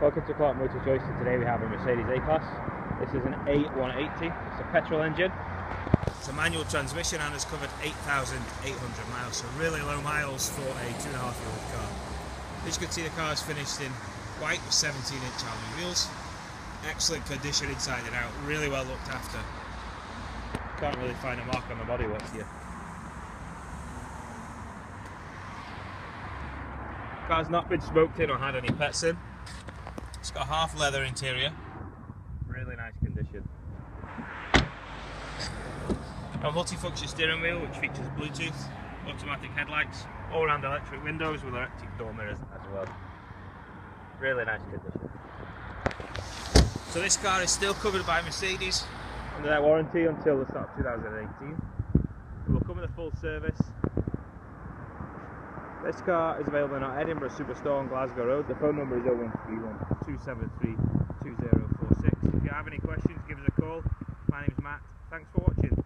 Welcome to Clark Motor Choice and today we have a Mercedes A-Class. This is an A180, it's a petrol engine. It's a manual transmission and has covered 8,800 miles, so really low miles for a two and a half year old car. As you can see the car is finished in white with 17 inch alloy wheels. Excellent condition inside and out, really well looked after. Can't really find a mark on the bodywork here. Car's not been smoked in or had any pets in. It's got a half leather interior. Really nice condition. A multifunction steering wheel which features Bluetooth, automatic headlights, all round electric windows with electric door mirrors as well. Really nice condition. So this car is still covered by Mercedes under their warranty until the start of 2018. It will come with a full service this car is available in our Edinburgh Superstore on Glasgow Road. The phone number is 0131 273 2046. If you have any questions, give us a call. My name is Matt. Thanks for watching.